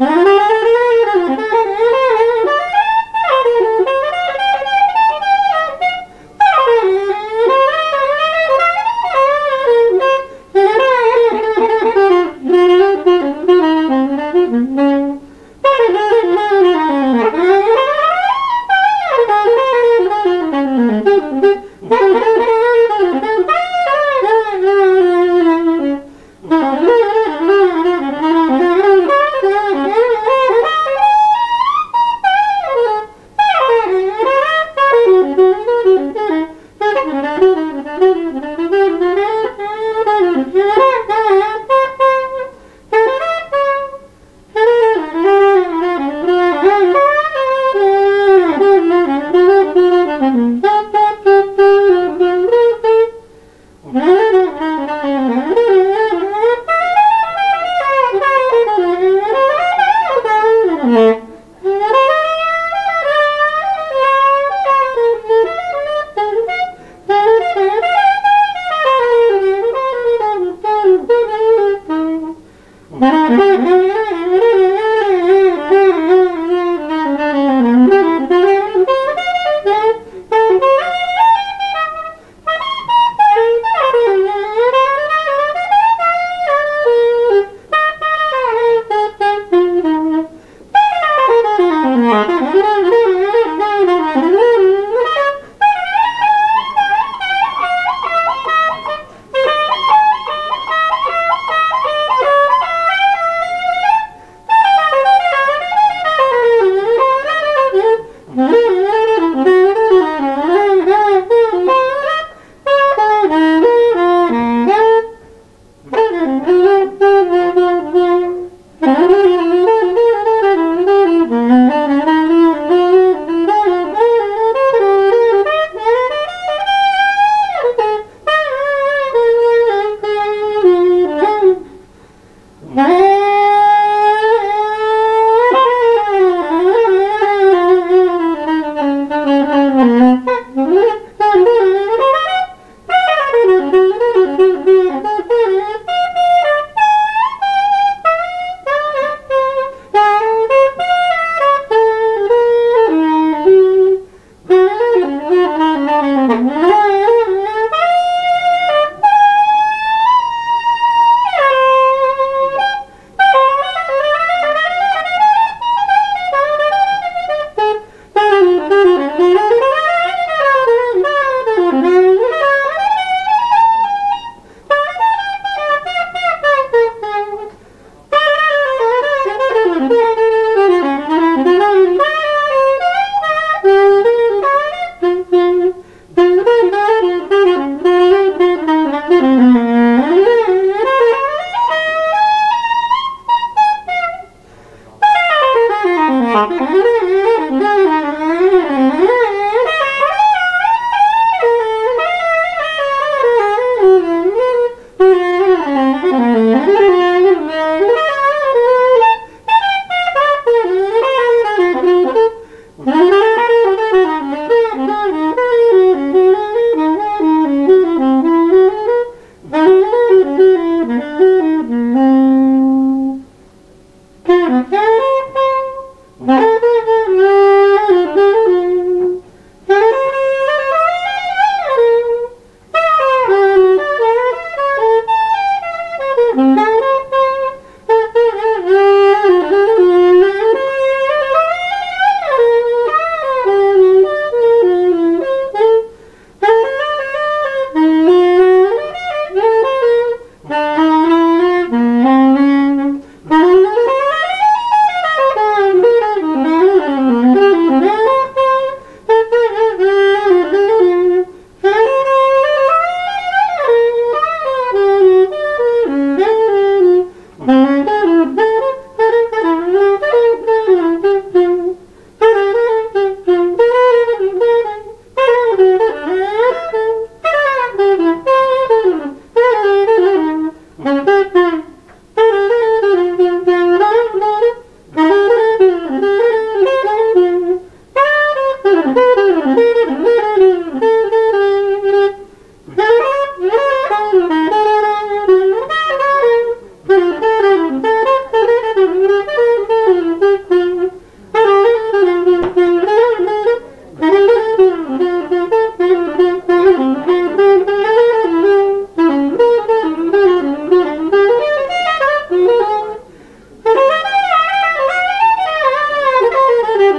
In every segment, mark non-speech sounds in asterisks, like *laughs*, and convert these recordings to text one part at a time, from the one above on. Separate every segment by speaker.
Speaker 1: Ah!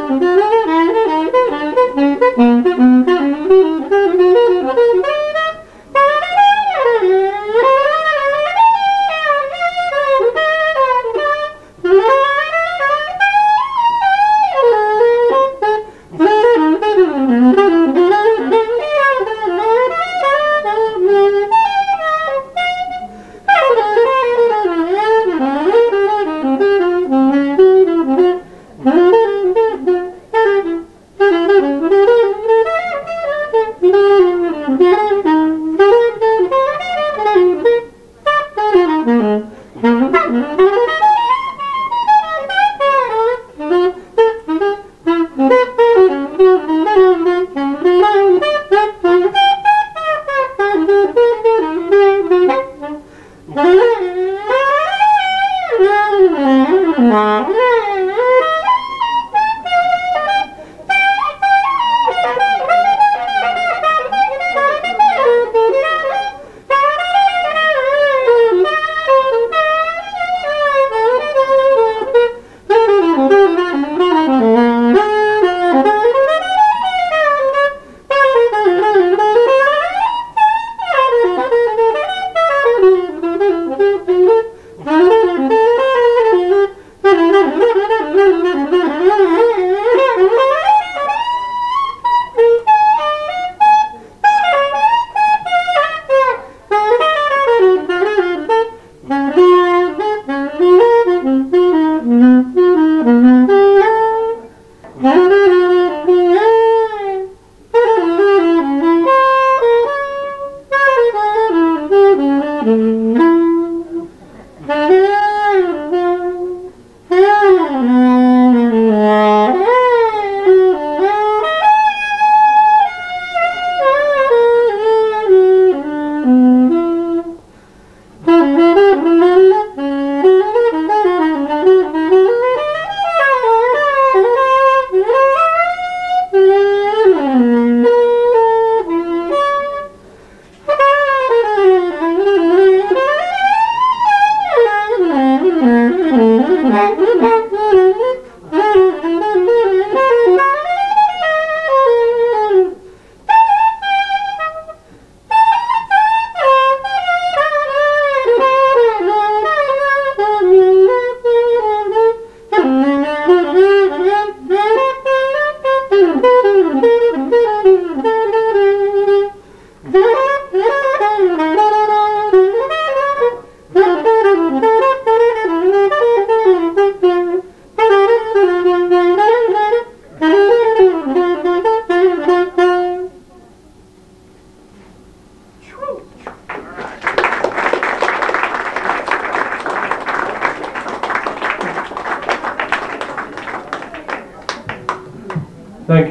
Speaker 1: Thank you. Mm-hmm. *laughs*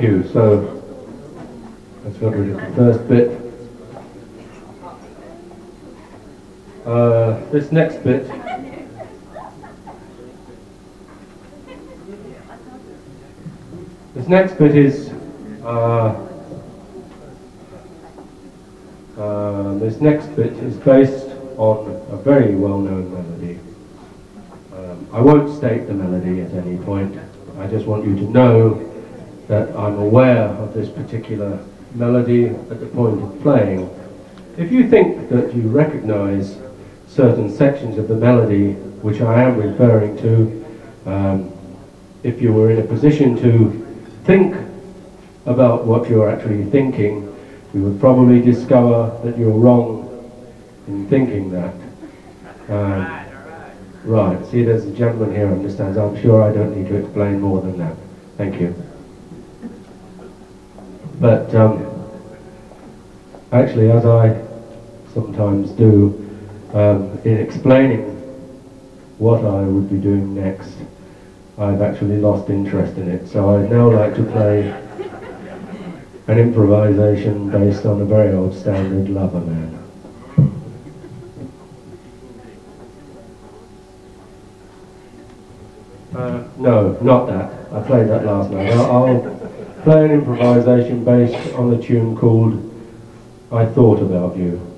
Speaker 1: you. So let's go to the first bit. Uh, this next bit This next bit is uh, uh, this next bit is based on a very well-known melody. Um, I won't state the melody at any point. I just want you to know that I'm aware of this particular melody at the point of playing. If you think that you recognize certain sections of the melody which I am referring to, um, if you were in a position to think about what you're actually thinking, you would probably discover that you're wrong in thinking that. Um, right, see there's a gentleman here understands. I'm sure I don't need to explain more than that. Thank you. But um, actually, as I sometimes do, um, in explaining what I would be doing next, I've actually lost interest in it. So I'd now like to play an improvisation based on a very old standard, Lover Man. Uh, no, not that. I played that last night. I'll, I'll play an improvisation based on a tune called I Thought About You.